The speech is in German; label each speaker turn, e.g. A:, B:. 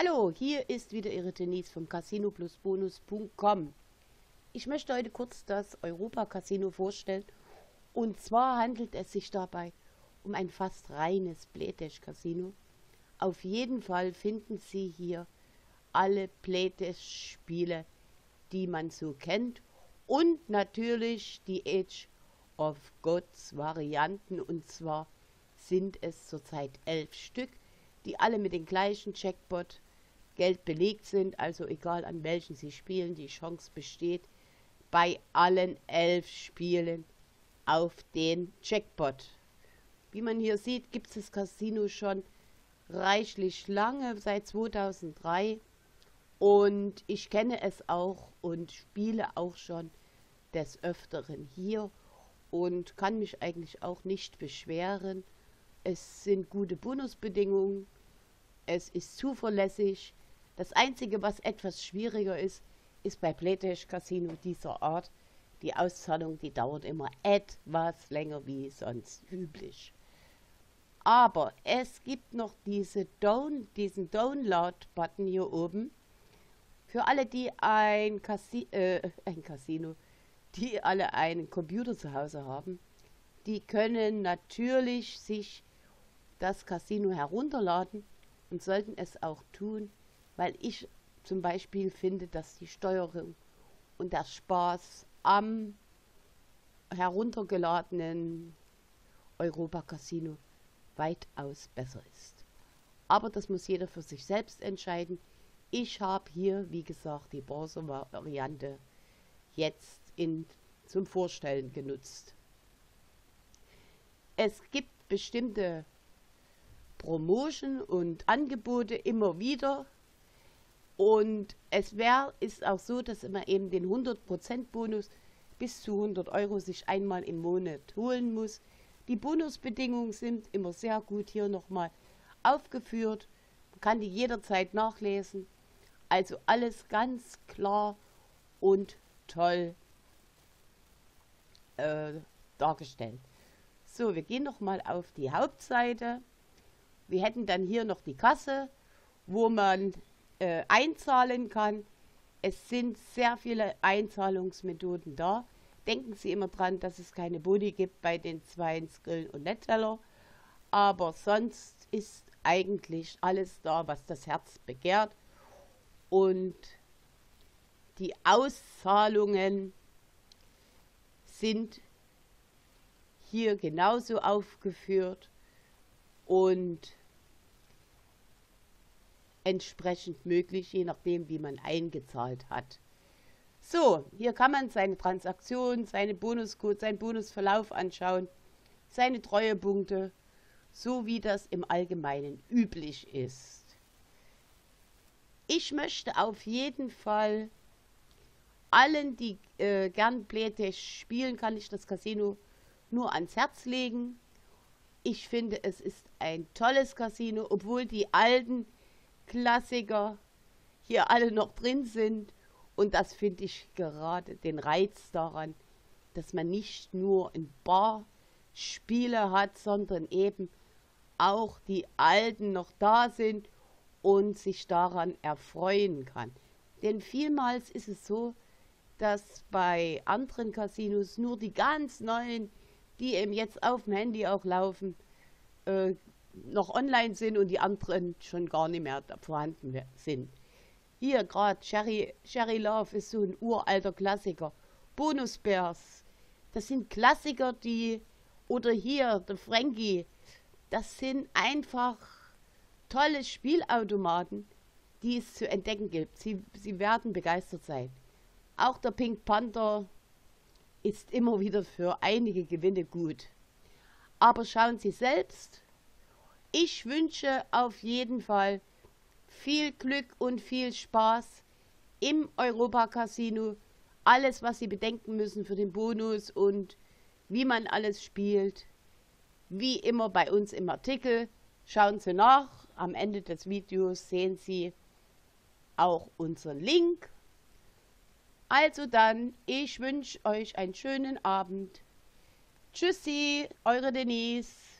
A: Hallo, hier ist wieder Ihre Denise vom CasinoPlusBonus.com. Ich möchte heute kurz das Europa Casino vorstellen. Und zwar handelt es sich dabei um ein fast reines Playdash-Casino. Auf jeden Fall finden Sie hier alle Playdash-Spiele, die man so kennt. Und natürlich die Age of Gods Varianten. Und zwar sind es zurzeit elf Stück die alle mit dem gleichen Jackpot Geld belegt sind, also egal an welchen sie spielen, die Chance besteht, bei allen elf Spielen auf den Jackpot. Wie man hier sieht, gibt es das Casino schon reichlich lange, seit 2003. Und ich kenne es auch und spiele auch schon des Öfteren hier und kann mich eigentlich auch nicht beschweren. Es sind gute Bonusbedingungen es ist zuverlässig. Das Einzige, was etwas schwieriger ist, ist bei Playdash Casino dieser Art. Die Auszahlung, die dauert immer etwas länger wie sonst üblich. Aber es gibt noch diese Down, diesen Download-Button hier oben. Für alle, die ein, Casi äh, ein Casino, die alle einen Computer zu Hause haben, die können natürlich sich das Casino herunterladen und sollten es auch tun, weil ich zum Beispiel finde, dass die Steuerung und der Spaß am heruntergeladenen Europa Casino weitaus besser ist. Aber das muss jeder für sich selbst entscheiden. Ich habe hier, wie gesagt, die Browser-Variante jetzt in, zum Vorstellen genutzt. Es gibt bestimmte Promotion und Angebote immer wieder. Und es wäre, ist auch so, dass man eben den 100% Bonus bis zu 100 Euro sich einmal im Monat holen muss. Die Bonusbedingungen sind immer sehr gut hier nochmal aufgeführt. Man kann die jederzeit nachlesen. Also alles ganz klar und toll äh, dargestellt. So, wir gehen nochmal auf die Hauptseite. Wir hätten dann hier noch die Kasse, wo man äh, einzahlen kann. Es sind sehr viele Einzahlungsmethoden da. Denken Sie immer dran, dass es keine Boni gibt bei den zwei Skrill und Netteller. Aber sonst ist eigentlich alles da, was das Herz begehrt. Und die Auszahlungen sind hier genauso aufgeführt. Und entsprechend möglich, je nachdem, wie man eingezahlt hat. So, hier kann man seine Transaktion, seine Bonuscode, seinen Bonusverlauf anschauen, seine Treuepunkte, so wie das im Allgemeinen üblich ist. Ich möchte auf jeden Fall allen, die äh, gern Playtech spielen, kann ich das Casino nur ans Herz legen. Ich finde, es ist ein tolles Casino, obwohl die alten Klassiker hier alle noch drin sind. Und das finde ich gerade den Reiz daran, dass man nicht nur ein paar Spiele hat, sondern eben auch die alten noch da sind und sich daran erfreuen kann. Denn vielmals ist es so, dass bei anderen Casinos nur die ganz neuen, die eben jetzt auf dem Handy auch laufen, äh, noch online sind und die anderen schon gar nicht mehr vorhanden sind. Hier gerade Sherry, Sherry Love ist so ein uralter Klassiker. Bonus Bears, das sind Klassiker, die, oder hier der Frankie, das sind einfach tolle Spielautomaten, die es zu entdecken gibt. Sie, sie werden begeistert sein. Auch der Pink Panther ist immer wieder für einige Gewinne gut. Aber schauen Sie selbst, ich wünsche auf jeden Fall viel Glück und viel Spaß im Europa Casino. Alles, was Sie bedenken müssen für den Bonus und wie man alles spielt. Wie immer bei uns im Artikel. Schauen Sie nach. Am Ende des Videos sehen Sie auch unseren Link. Also dann, ich wünsche euch einen schönen Abend. Tschüssi, eure Denise.